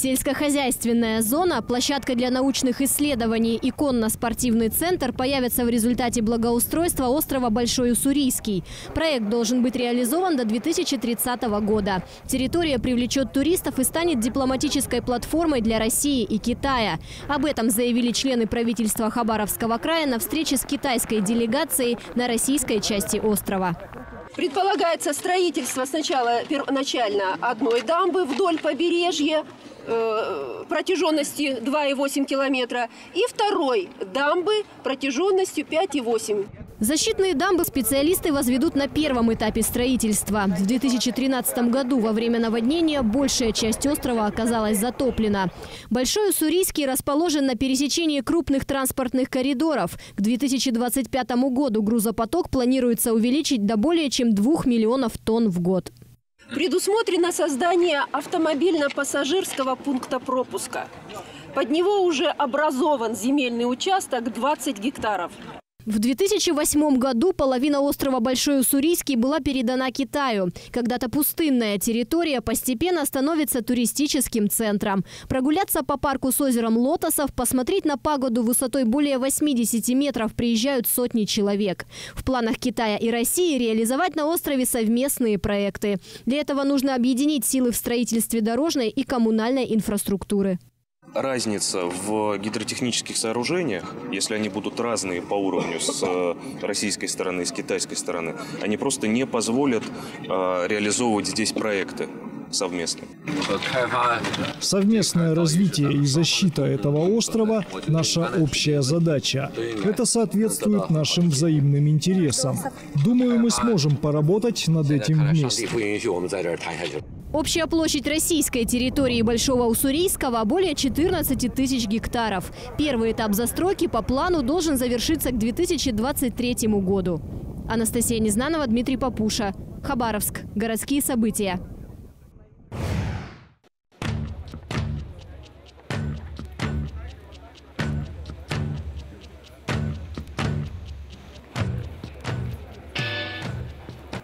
Сельскохозяйственная зона, площадка для научных исследований и конно-спортивный центр появятся в результате благоустройства острова Большой Уссурийский. Проект должен быть реализован до 2030 года. Территория привлечет туристов и станет дипломатической платформой для России и Китая. Об этом заявили члены правительства Хабаровского края на встрече с китайской делегацией на российской части острова. Предполагается строительство сначала первоначально одной дамбы вдоль побережья, э, протяженностью 2,8 километра, и второй дамбы протяженностью 5,8 Защитные дамбы специалисты возведут на первом этапе строительства. В 2013 году во время наводнения большая часть острова оказалась затоплена. Большой Уссурийский расположен на пересечении крупных транспортных коридоров. К 2025 году грузопоток планируется увеличить до более чем 2 миллионов тонн в год. Предусмотрено создание автомобильно-пассажирского пункта пропуска. Под него уже образован земельный участок 20 гектаров. В 2008 году половина острова Большой Уссурийский была передана Китаю. Когда-то пустынная территория постепенно становится туристическим центром. Прогуляться по парку с озером Лотосов, посмотреть на пагоду высотой более 80 метров приезжают сотни человек. В планах Китая и России реализовать на острове совместные проекты. Для этого нужно объединить силы в строительстве дорожной и коммунальной инфраструктуры разница в гидротехнических сооружениях, если они будут разные по уровню с э, российской стороны и с китайской стороны, они просто не позволят э, реализовывать здесь проекты совместно. Совместное развитие и защита этого острова – наша общая задача. Это соответствует нашим взаимным интересам. Думаю, мы сможем поработать над этим вместе. Общая площадь российской территории Большого Уссурийского более 14 тысяч гектаров. Первый этап застройки по плану должен завершиться к 2023 году. Анастасия Незнанова, Дмитрий Папуша. Хабаровск. Городские события.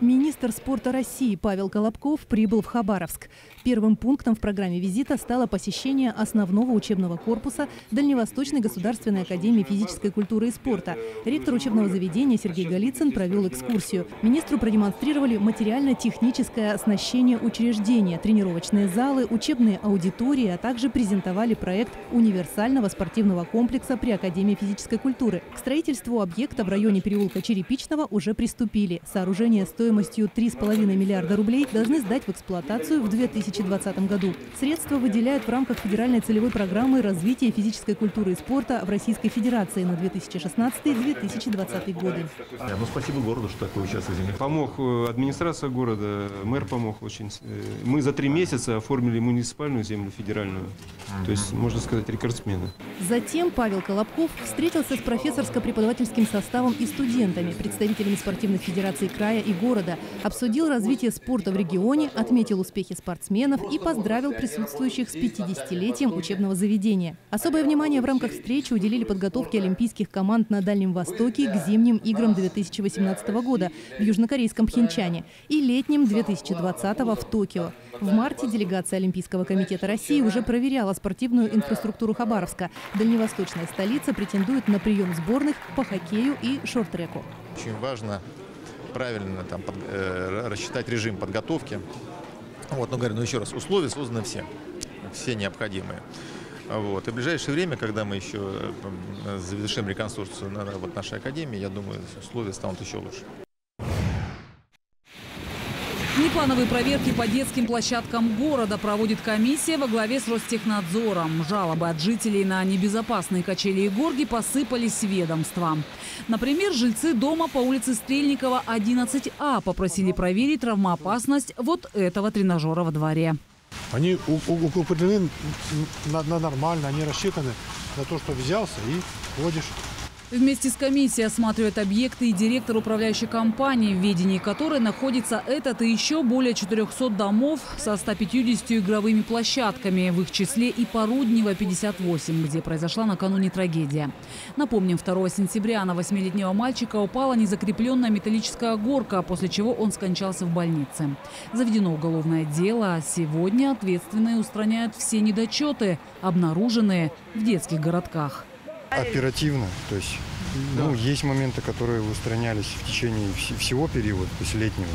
Министр спорта России Павел Колобков прибыл в Хабаровск. Первым пунктом в программе визита стало посещение основного учебного корпуса Дальневосточной государственной академии физической культуры и спорта. Ректор учебного заведения Сергей Голицын провел экскурсию. Министру продемонстрировали материально-техническое оснащение учреждения, тренировочные залы, учебные аудитории, а также презентовали проект универсального спортивного комплекса при Академии физической культуры. К строительству объекта в районе переулка Черепичного уже приступили. Сооружение стоимостью 3,5 миллиарда рублей должны сдать в эксплуатацию в 2000 2020 году. Средства выделяют в рамках федеральной целевой программы развития физической культуры и спорта в Российской Федерации на 2016-2020 годы. Ну, спасибо городу, что такое участие земли. Помог э, администрация города, мэр помог очень. Э, мы за три месяца оформили муниципальную землю, федеральную. То есть, можно сказать, рекордсмены. Затем Павел Колобков встретился с профессорско-преподавательским составом и студентами, представителями спортивных федераций края и города, обсудил развитие спорта в регионе, отметил успехи спортсменов и поздравил присутствующих с 50-летием учебного заведения. Особое внимание в рамках встречи уделили подготовке олимпийских команд на Дальнем Востоке к зимним играм 2018 года в южнокорейском Пхенчане и летним 2020 в Токио. В марте делегация Олимпийского комитета России уже проверяла спортивную инфраструктуру Хабаровска. Дальневосточная столица претендует на прием сборных по хоккею и шорт-треку. Очень важно правильно там, под, э, рассчитать режим подготовки вот, но говорю, ну еще раз, условия созданы все, все необходимые. Вот. И в ближайшее время, когда мы еще э, завершим реконструкцию на, вот нашей академии, я думаю, условия станут еще лучше. Неплановые проверки по детским площадкам города проводит комиссия во главе с Ростехнадзором. Жалобы от жителей на небезопасные качели и горги посыпались ведомством. Например, жильцы дома по улице Стрельникова, 11А попросили проверить травмоопасность вот этого тренажера во дворе. Они укреплены на, на нормально, они рассчитаны на то, что взялся и ходишь. Вместе с комиссией осматривает объекты и директор управляющей компании, в ведении которой находится этот и еще более 400 домов со 150 игровыми площадками, в их числе и Поруднево 58, где произошла накануне трагедия. Напомним, 2 сентября на 8-летнего мальчика упала незакрепленная металлическая горка, после чего он скончался в больнице. Заведено уголовное дело. Сегодня ответственные устраняют все недочеты, обнаруженные в детских городках оперативно. То есть, ну, есть моменты, которые устранялись в течение всего периода, то есть летнего.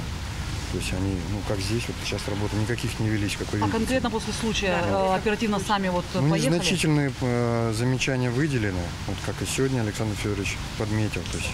То есть они, ну, как здесь, вот сейчас работы никаких не велись, как вы А конкретно после случая да. Э, оперативно сами вот ну, поехали? Незначительные э, замечания выделены, вот как и сегодня Александр Федорович подметил, то есть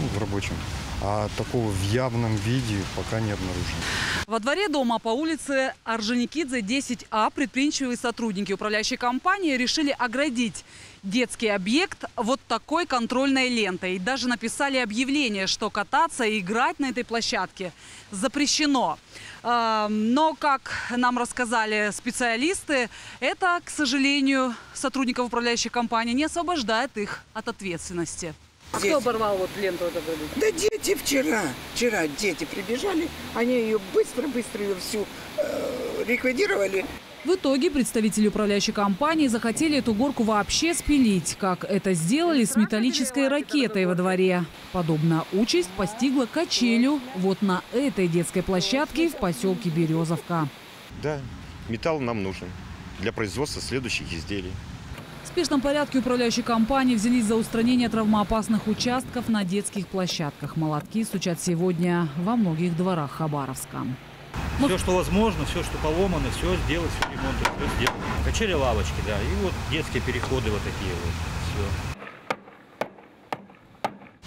ну, в рабочем а такого в явном виде пока не обнаружено. Во дворе дома по улице Орджоникидзе 10А предприимчивые сотрудники управляющей компании решили оградить детский объект вот такой контрольной лентой. Даже написали объявление, что кататься и играть на этой площадке запрещено. Но, как нам рассказали специалисты, это, к сожалению, сотрудников управляющей компании не освобождает их от ответственности. А кто оборвал вот ленту вот эту? Да дети вчера. Вчера дети прибежали, они ее быстро-быстро ее всю э, ликвидировали. В итоге представители управляющей компании захотели эту горку вообще спилить, как это сделали с металлической ракетой во дворе. Подобная участь постигла качелю вот на этой детской площадке в поселке Березовка. Да, металл нам нужен для производства следующих изделий. Спешном порядке управляющей компании взялись за устранение травмоопасных участков на детских площадках. Молотки стучат сегодня во многих дворах Хабаровска. Все, что возможно, все, что поломано, все сделать, все ремонт, все сделать. Качели лавочки, да, и вот детские переходы вот такие вот. Все.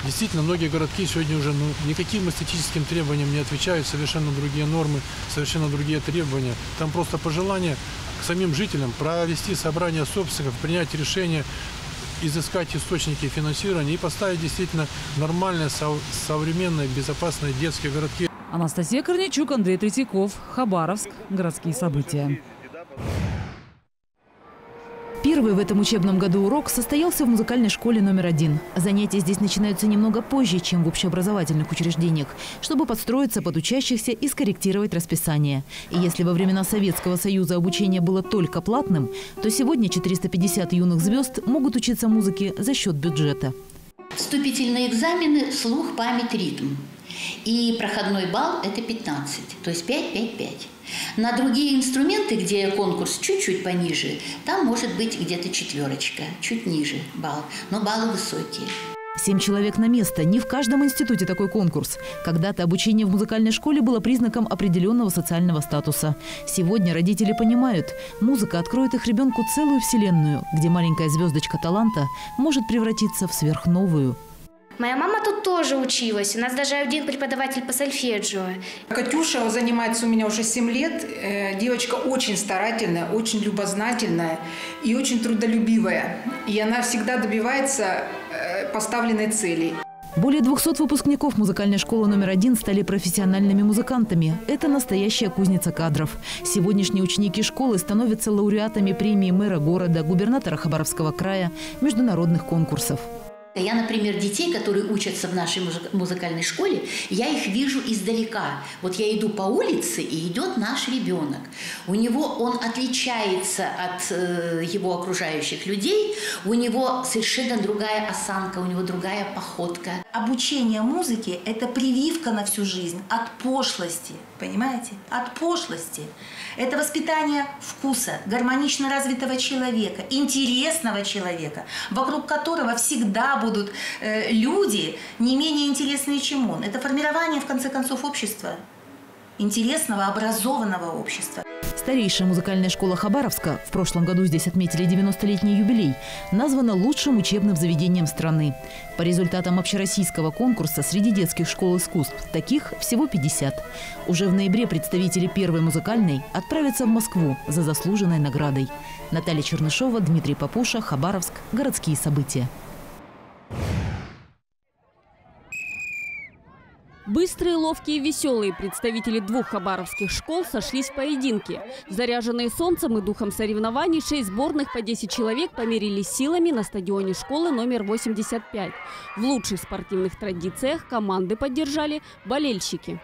Действительно, многие городки сегодня уже ну, никаким эстетическим требованиям не отвечают, совершенно другие нормы, совершенно другие требования. Там просто пожелание самим жителям провести собрание собственников, принять решение, изыскать источники финансирования и поставить действительно нормальные, современные, безопасные детские городки. Анастасия Корничук, Андрей Третьяков, Хабаровск. Городские события. Первый в этом учебном году урок состоялся в музыкальной школе номер один. Занятия здесь начинаются немного позже, чем в общеобразовательных учреждениях, чтобы подстроиться под учащихся и скорректировать расписание. И если во времена Советского Союза обучение было только платным, то сегодня 450 юных звезд могут учиться музыке за счет бюджета. Вступительные экзамены, слух, память, ритм. И проходной балл – это 15, то есть 5-5-5. На другие инструменты, где конкурс чуть-чуть пониже, там может быть где-то четверочка, чуть ниже балл, но баллы высокие. Семь человек на место. Не в каждом институте такой конкурс. Когда-то обучение в музыкальной школе было признаком определенного социального статуса. Сегодня родители понимают, музыка откроет их ребенку целую вселенную, где маленькая звездочка таланта может превратиться в сверхновую. Моя мама тут тоже училась. У нас даже один преподаватель по сольфеджио. Катюша занимается у меня уже 7 лет. Э, девочка очень старательная, очень любознательная и очень трудолюбивая. И она всегда добивается э, поставленной цели. Более 200 выпускников музыкальной школы номер один стали профессиональными музыкантами. Это настоящая кузница кадров. Сегодняшние ученики школы становятся лауреатами премии мэра города, губернатора Хабаровского края, международных конкурсов. Я, например, детей, которые учатся в нашей музыкальной школе, я их вижу издалека. Вот я иду по улице, и идет наш ребенок. У него он отличается от э, его окружающих людей, у него совершенно другая осанка, у него другая походка. Обучение музыке – это прививка на всю жизнь от пошлости, понимаете? От пошлости. Это воспитание вкуса, гармонично развитого человека, интересного человека, вокруг которого всегда будут э, люди не менее интересные, чем он. Это формирование, в конце концов, общества, интересного, образованного общества. Старейшая музыкальная школа Хабаровска, в прошлом году здесь отметили 90-летний юбилей, названа лучшим учебным заведением страны. По результатам общероссийского конкурса среди детских школ искусств таких всего 50. Уже в ноябре представители первой музыкальной отправятся в Москву за заслуженной наградой. Наталья Чернышова, Дмитрий Папуша, Хабаровск. Городские события. Быстрые, ловкие и веселые представители двух хабаровских школ сошлись в поединке. Заряженные солнцем и духом соревнований шесть сборных по 10 человек померились силами на стадионе школы номер 85. В лучших спортивных традициях команды поддержали болельщики.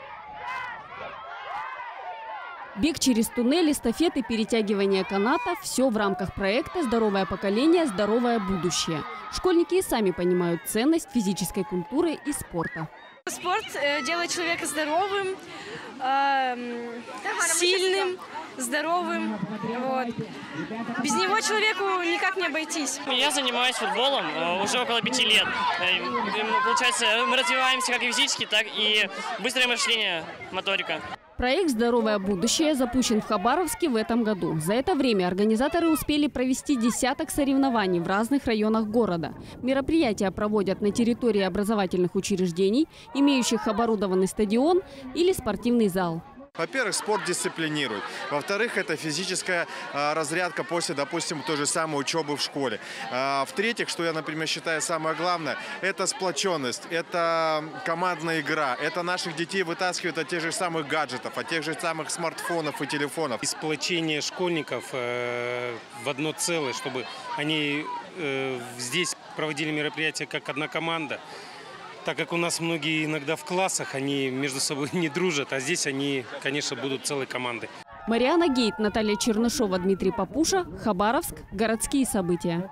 Бег через туннель, эстафеты, перетягивание каната – все в рамках проекта «Здоровое поколение. Здоровое будущее». Школьники и сами понимают ценность физической культуры и спорта. Спорт э, делает человека здоровым, э, сильным, здоровым. Вот. Без него человеку никак не обойтись. Я занимаюсь футболом э, уже около пяти лет. Э, Получается, мы развиваемся как и физически, так и быстрое мышление, моторика. Проект «Здоровое будущее» запущен в Хабаровске в этом году. За это время организаторы успели провести десяток соревнований в разных районах города. Мероприятия проводят на территории образовательных учреждений, имеющих оборудованный стадион или спортивный зал. Во-первых, спорт дисциплинирует. Во-вторых, это физическая а, разрядка после, допустим, той же самой учебы в школе. А, В-третьих, что я, например, считаю самое главное, это сплоченность, это командная игра. Это наших детей вытаскивает от тех же самых гаджетов, от тех же самых смартфонов и телефонов. И сплочение школьников э, в одно целое, чтобы они э, здесь проводили мероприятия как одна команда. Так как у нас многие иногда в классах, они между собой не дружат, а здесь они, конечно, будут целой командой. Мариана Гейт, Наталья Чернышова, Дмитрий Папуша, Хабаровск. Городские события.